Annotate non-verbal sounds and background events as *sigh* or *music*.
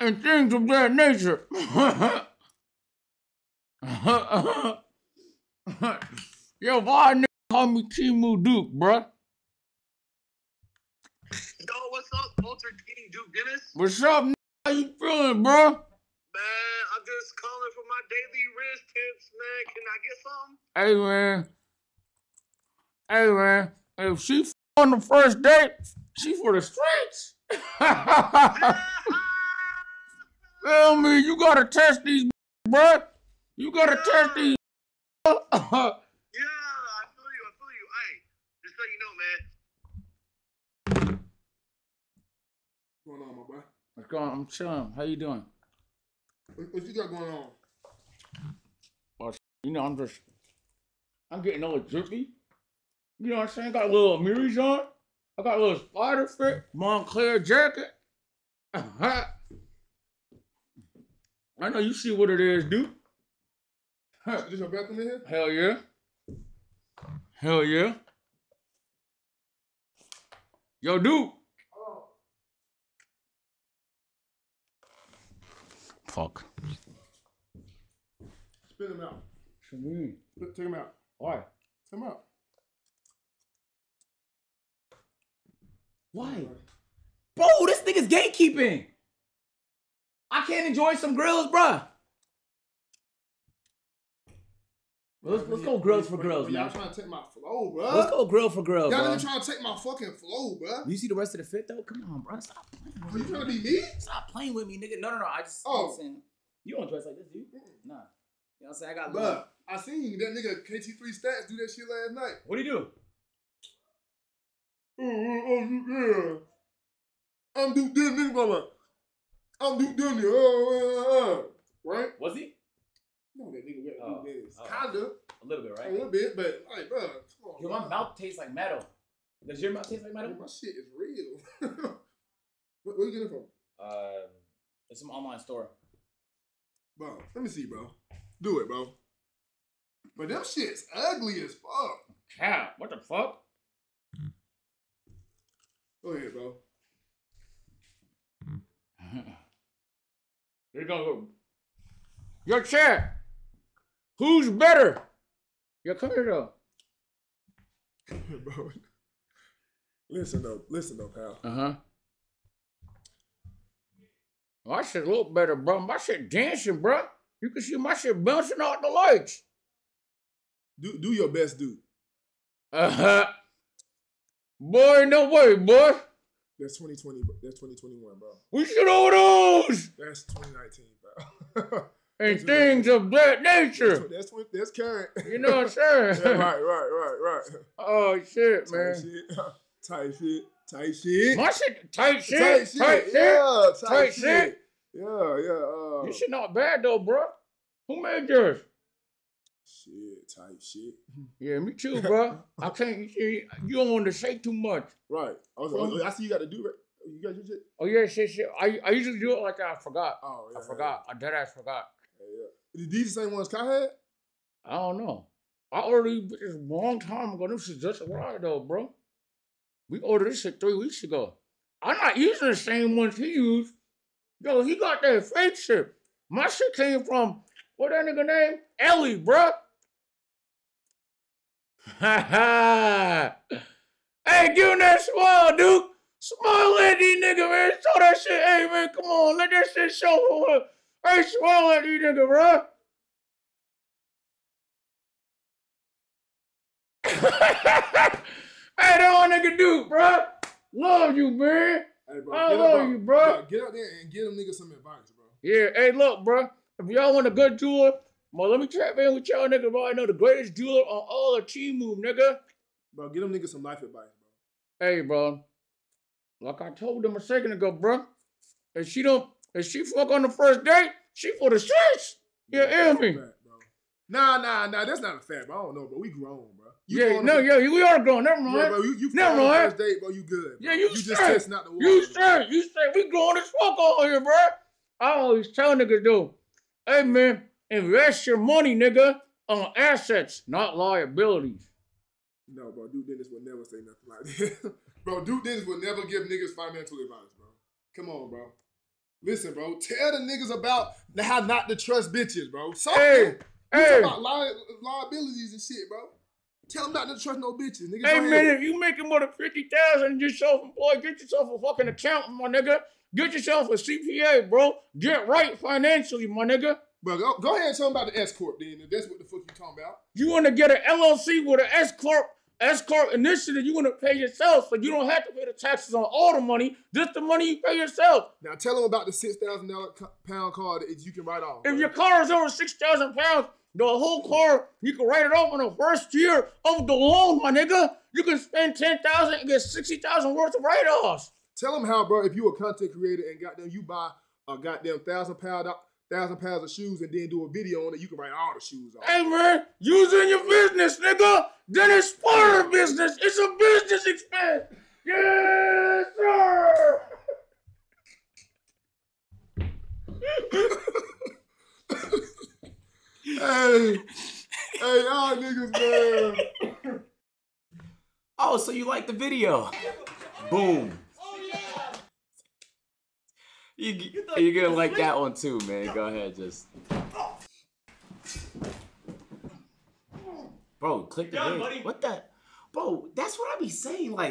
and things of that nature. *laughs* Yo, why nigga call me Temu Duke, bruh? Yo, what's up, Walter King Duke Dennis? What's up, nigga? How you feeling, bruh? Man, I'm just calling for my daily wrist tips, man. Can I get some? Hey, man. Hey, man. If she f- on the first date, she for the streets. *laughs* Tell me, you gotta test these, bruh. You gotta test these. *laughs* Yeah, I feel you. I feel you. Hey, just so you know, man. What's going on, my boy? What's going on? I'm chilling. How you doing? What, what you got going on? You know, I'm just, I'm getting all drippy. You know what I'm saying? Got a little Miris on. I got a little spider fit, Moncler jacket. *laughs* Uh-huh. I know you see what it is, dude. Is your bathroom in here? Hell yeah. Hell yeah. Yo, dude. Fuck. Spit him out. What you mean? Spit- Take him out. Why? Take him out. Why? Bro, this nigga's gatekeeping. Can't enjoy some grills, bruh. Let's, let's go grills for grills, Y'all trying to take my flow, bro. Let's go grill for grills, Y'all niggas trying to take my fucking flow, bro. You see the rest of the fit though? Come on, bro. Stop playing Are with oh, you trying to be me? Stop playing with me, nigga. No, no, no. I just Oh. listen. You don't dress like this, dude. Nah. You know what I'm saying? I got Bruh, I seen that nigga KT3 Stats do that shit last night. What do you do? Oh, oh, oh, yeah. I'm do this nigga. I'm Duke Disney. Oh, uh, uh. Right? Was he? No, that nigga wet Oh, Duke oh. Kinda. A little bit, right? A little bit, but like, bro, come on. Yo, bro. my mouth tastes like metal. Does your mouth taste like metal? My shit is real. *laughs* where, where you getting it from? Uh, it's some online store. Bro, let me see, bro. Do it, bro. But them shit's ugly as fuck. Cap, what the fuck? Go ahead, bro. There you go. Yo, chat. Who's better? Yo, come here though. *laughs* bro. Listen though, listen though, pal. Uh huh. My shit look better, bro. My shit dancing, bro. You can see my shit bouncing off the lights. Do do your best, dude. Uh huh. Boy, no way, boy. That's 2020. bro. That's 2021, bro. We should all those That's 2019, bro. *laughs* and things of that nature. that's what- that's current. You know what I'm saying? *laughs* yeah, right, right, right, right. Oh shit, Tight man. shit. *laughs* Tight shit. Tight shit. My shit tight shit. Tight Tight shit. shit. Yeah, tight, Tight shit. shit. Yeah, yeah. Uh, This shit not bad though, bro. Who made yours? shit, tight shit. *laughs* Yeah, me too, bro. I can't. You, you don't want to say too much. Right. I, was, From- oh, I see you got to do it. You got your shit. Oh yeah, shit, shit. I I usually do it like I forgot. Oh, yeah. I forgot. I dead ass forgot. These the same ones Kai had? I don't know. I ordered this a long time ago. This is just right though, bro. We ordered this shit three weeks ago. I'm not using the same ones he used. Yo, he got that fake shit. My shit came from what that nigga name? Ellie, bro. Ha ha. Hey, give him that smile, dude. Smile at these nigga, man. Show that shit. Hey, man, come on. Let that shit show for what. Hey, smile at these nigga, bro. hey, that one nigga do, bro. Love you, man. Hey, bro. I get love up, you, bro. Get out there and give them niggas some advice, bro. Yeah, hey, look, bro. If y'all want a good jeweler, well, let me trap in with y'all, nigga, bro. I know the greatest jeweler on all of Temu, nigga. Bro, give them niggas some life advice, bro. Hey, bro. Like I told them a second ago, bro. If she don't, if she fuck on the first date, she for the streets. You hear that's a me? fact. Nah, nah, nah. That's not a fact, bro. I don't know, but We grown, bro. You yeah, no, yeah, we are grown. Never mind. Yeah, bro. You, you Never fuck on the mind. first date, bro. You good. Bro. Yeah, you You just straight. testing out the water. You straight, you straight. We grown as fuck on here, bro. I always tell niggas, though, hey, man, invest your money, nigga, on assets, not liabilities. No, bro. Duke Dennis would never say nothing like that. *laughs* bro, Duke Dennis would never give niggas financial advice, bro. Come on, bro. Listen, bro. Tell the niggas about how not to trust bitches, bro. So, Hey, you hey, about li- liabilities and shit, bro. Tell them not to trust no bitches, nigga. hey, man, if you making more than fifty thousand and you're self-employed, get yourself a fucking accountant, my nigga. Get yourself a CPA, bro. Get right financially, my nigga. Bro, go, go ahead and tell them about the S corp, then. If that's what the fuck you talking about. You want to get an LLC with an S corp S corp initiative. You want to pay yourself, so you don't have to pay the taxes on all the money. Just the money you pay yourself. Now tell them about the six thousand dollar pound card that you can write off. If your car is over six thousand pounds, the whole car you can write it off in the first year of the loan, my nigga. You can spend ten thousand and get sixty thousand worth of write-offs. Tell them how, bro, if you a content creator and goddamn you buy a goddamn thousand pound thousand pounds of shoes and then do a video on it, you can write all the shoes off. Hey man, use it in your business, nigga. Then it's part of business. It's a business expense. Yes, sir. *laughs* hey, hey, y'all niggas, man. Oh, so you like the video? Boom. You, you're gonna like that one too, man. Go ahead, just. Bro, click the video. What the? Bro, that's what I be saying. Like,